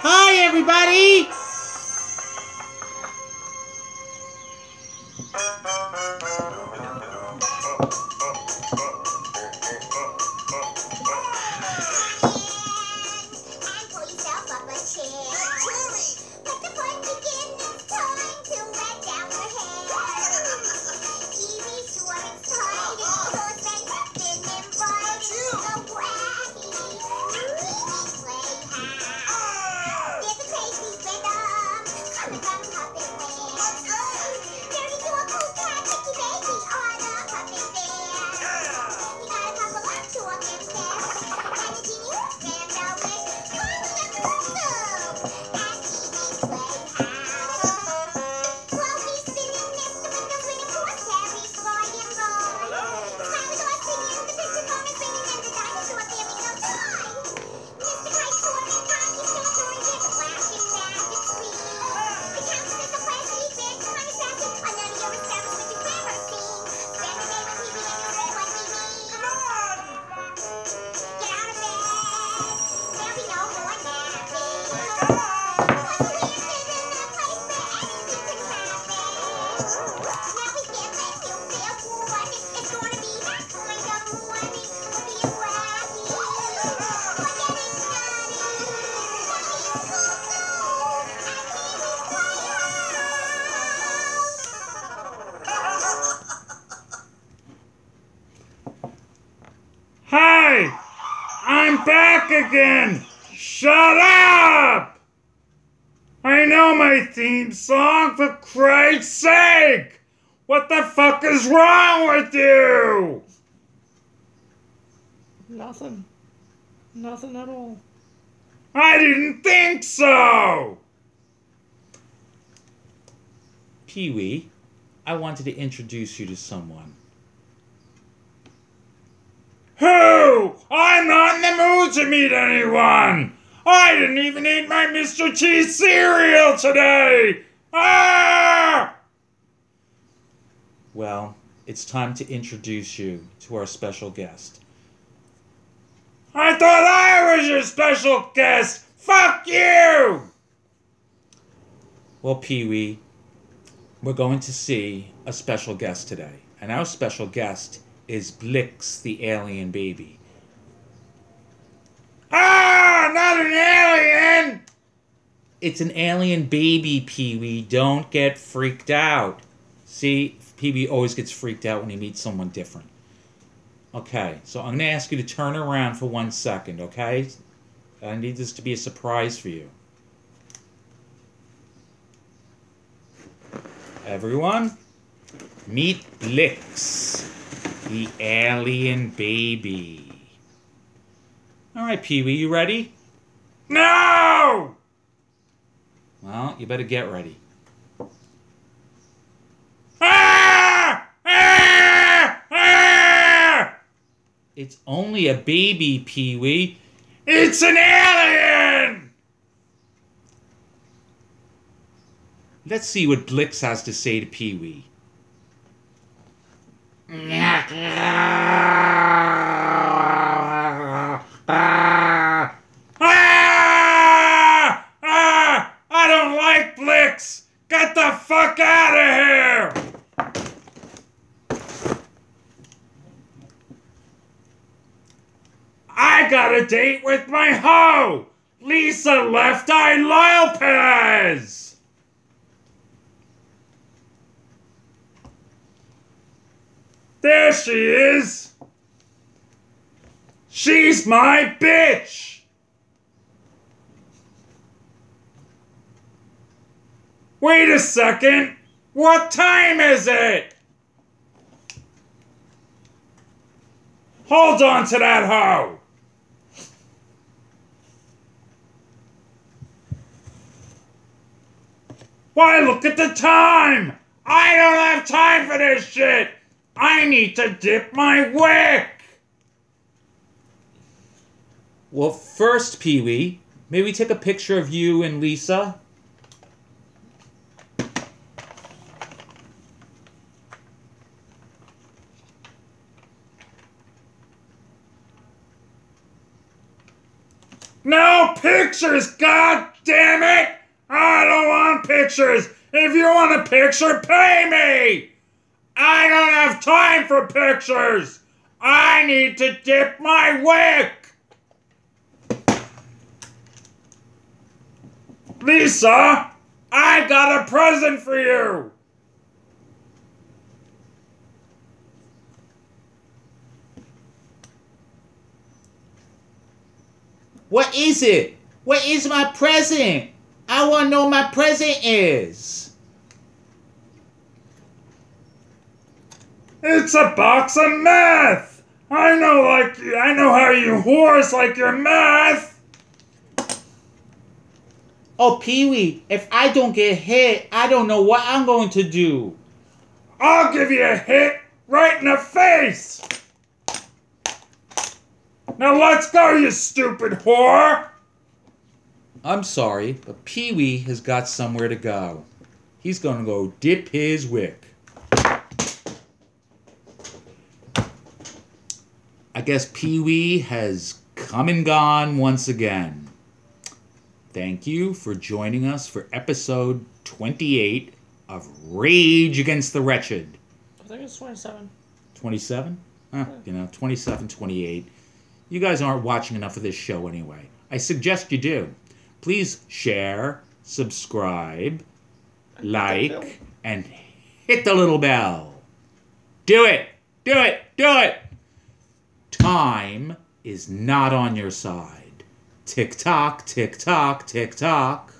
Hi, everybody! Hey! I'm back again! Shut up! I know my theme song, for Christ's sake! What the fuck is wrong with you? Nothing. Nothing at all. I didn't think so! Pee Wee, I wanted to introduce you to someone. I'm not in the mood to meet anyone! I didn't even eat my Mr. Cheese cereal today! Ah! Well, it's time to introduce you to our special guest. I thought I was your special guest! Fuck you! Well, Pee Wee, we're going to see a special guest today. And our special guest is Blix the alien baby. Ah, not an alien! It's an alien baby, Pee Wee. Don't get freaked out. See, Pee Wee always gets freaked out when he meets someone different. Okay, so I'm going to ask you to turn around for one second, okay? I need this to be a surprise for you. Everyone, meet Blix, the alien baby. All right, Pee Wee, you ready? No! Well, you better get ready. It's only a baby, Pee Wee. It's an alien! Let's see what Blix has to say to Pee Wee. Ah! Ah! I don't like Blix! Get the fuck out of here! I got a date with my hoe! Lisa Left Eye Lopez! There she is! She's my bitch! Wait a second! What time is it? Hold on to that hoe! Why, look at the time! I don't have time for this shit! I need to dip my wick! Well, first, Pee Wee, may we take a picture of you and Lisa? No pictures, god damn it! I don't want pictures! If you want a picture, pay me! I don't have time for pictures! I need to dip my wick! Lisa, I got a present for you! What is it? What is my present? I want to know what my present is. It's a box of meth! I know like I know how you whores like your meth! Oh, Pee Wee, if I don't get hit, I don't know what I'm going to do. I'll give you a hit right in the face! Now let's go, you stupid whore! I'm sorry, but Pee Wee has got somewhere to go. He's going to go dip his wick. I guess Pee Wee has come and gone once again. Thank you for joining us for episode 28 of Rage Against the Wretched. I think it's 27. 27? Huh, you know, 27, 28. You guys aren't watching enough of this show anyway. I suggest you do. Please share, subscribe, like, and hit the little bell. Do it! Do it! Do it! Time is not on your side. Tick tock, tick tock, tick tock.